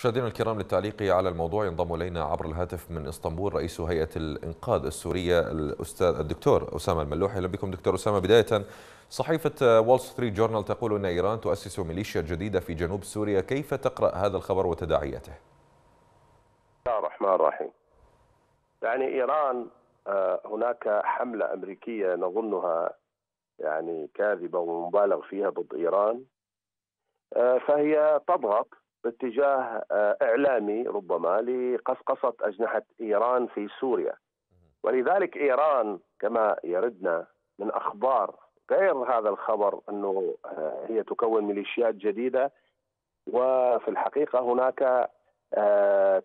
مشاهدينا الكرام للتعليق على الموضوع ينضم إلينا عبر الهاتف من إسطنبول رئيس هيئة الإنقاذ السورية الاستاذ الدكتور أسامة الملوحي. أهلا بكم دكتور أسامة. بداية صحيفة وول ستريت جورنال تقول إن إيران تؤسس ميليشيا جديدة في جنوب سوريا. كيف تقرأ هذا الخبر وتداعياته؟ بسم الله الرحمن الرحيم. يعني إيران هناك حملة أمريكية نظنها يعني كاذبة ومبالغ فيها ضد إيران فهي تضغط باتجاه إعلامي ربما لقصقصة أجنحة إيران في سوريا. ولذلك إيران كما يردنا من أخبار غير هذا الخبر أنه هي تكون ميليشيات جديدة. وفي الحقيقة هناك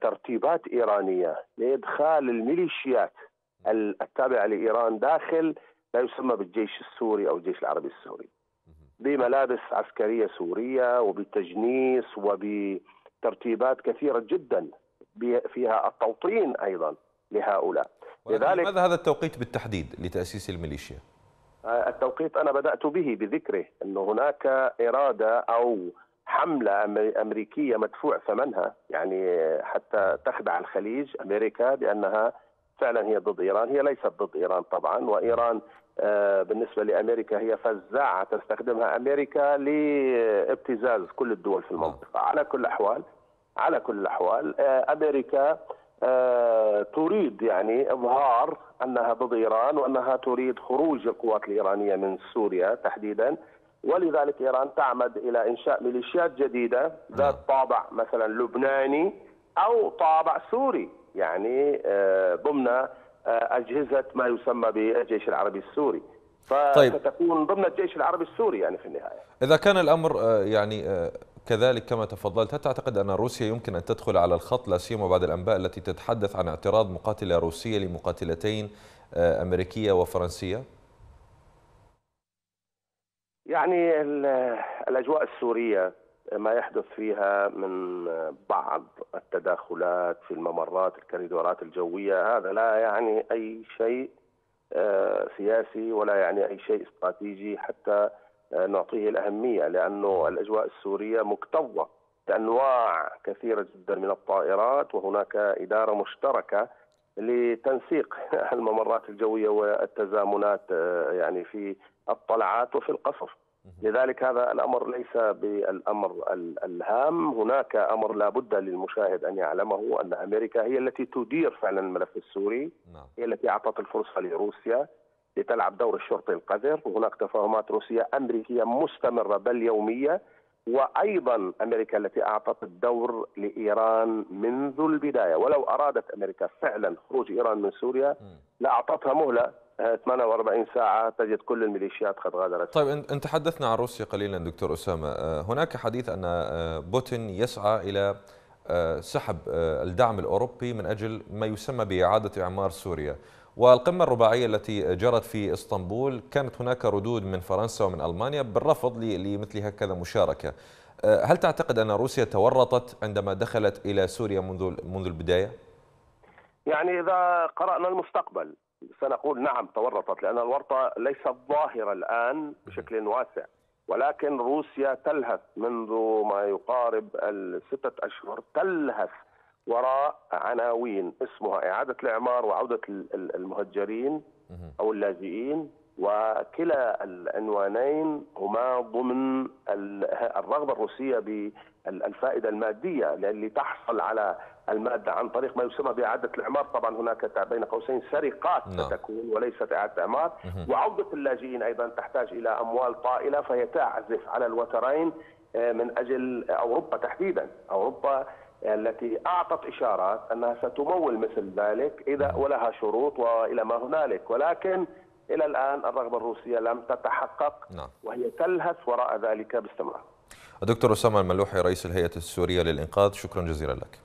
ترتيبات إيرانية لإدخال الميليشيات التابعة لإيران داخل ما يسمى بالجيش السوري أو الجيش العربي السوري. بملابس عسكرية سورية وبتجنيس وبترتيبات كثيرة جدا فيها التوطين أيضا لهؤلاء لذلك لماذا هذا التوقيت بالتحديد لتأسيس الميليشيا؟ التوقيت أنا بدأت به بذكره أنه هناك إرادة أو حملة أمريكية مدفوع ثمنها يعني حتى تخدع الخليج أمريكا بأنها فعلا هي ضد إيران، هي ليست ضد إيران طبعا وإيران بالنسبة لأمريكا هي فزاعة تستخدمها أمريكا لابتزاز كل الدول في المنطقة، على كل الأحوال على كل الأحوال أمريكا تريد يعني إظهار أنها ضد إيران وأنها تريد خروج القوات الإيرانية من سوريا تحديدا. ولذلك إيران تعمد إلى إنشاء ميليشيات جديدة ذات طابع مثلا لبناني أو طابع سوري يعني ضمن أجهزة ما يسمى بالجيش العربي السوري. فستكون ضمن الجيش العربي السوري يعني في النهاية. إذا كان الأمر يعني كذلك كما تفضلت هل تعتقد أن روسيا يمكن أن تدخل على الخط لا سيما بعد الأنباء التي تتحدث عن اعتراض مقاتله روسية لمقاتلتين أمريكية وفرنسية؟ يعني الأجواء السورية ما يحدث فيها من بعض التداخلات في الممرات الكريدورات الجوية هذا لا يعني أي شيء سياسي ولا يعني أي شيء استراتيجي حتى نعطيه الأهمية لأنه الأجواء السورية مكتظة بانواع كثيرة جدا من الطائرات وهناك إدارة مشتركة لتنسيق الممرات الجوية والتزامنات يعني في الطلعات وفي القصف. لذلك هذا الأمر ليس بالأمر الهام. هناك أمر لا بد للمشاهد أن يعلمه أن أمريكا هي التي تدير فعلا الملف السوري نعم. هي التي أعطت الفرصة لروسيا لتلعب دور الشرطي القذر. وهناك تفاهمات روسية أمريكية مستمرة بل يومية وأيضا أمريكا التي أعطت الدور لإيران منذ البداية. ولو أرادت أمريكا فعلا خروج إيران من سوريا لأعطتها مهلة. 48 ساعة تجد كل الميليشيات قد غادرت. طيب أنت تحدثنا عن روسيا قليلا دكتور أسامة. هناك حديث أن بوتين يسعى إلى سحب الدعم الأوروبي من أجل ما يسمى بإعادة إعمار سوريا. والقمة الرباعية التي جرت في إسطنبول كانت هناك ردود من فرنسا ومن ألمانيا بالرفض لمثل هكذا مشاركة. هل تعتقد أن روسيا تورطت عندما دخلت إلى سوريا منذ منذ البداية؟ يعني إذا قرأنا المستقبل سنقول نعم تورطت لأن الورطة ليست ظاهرة الآن بشكل واسع. ولكن روسيا تلهث منذ ما يقارب الستة أشهر تلهث وراء عناوين اسمها إعادة الإعمار وعودة المهجرين أو اللاجئين وكلا العنوانين هما ضمن الرغبة الروسية بالفائدة المادية اللي تحصل على المادة عن طريق ما يسمى بإعادة الإعمار. طبعا هناك بين قوسين سرقات نعم. ستكون وليست إعادة إعمار. وعودة اللاجئين أيضا تحتاج إلى أموال طائلة فهي تعزف على الوترين من أجل أوروبا تحديدا. أوروبا التي أعطت إشارات أنها ستمول مثل ذلك إذا ولها شروط وإلى ما هنالك. ولكن إلى الآن الرغبة الروسية لم تتحقق نعم. وهي تلهث وراء ذلك باستمرار. الدكتور أسامة الملوحي رئيس الهيئة السورية للإنقاذ شكرا جزيلا لك.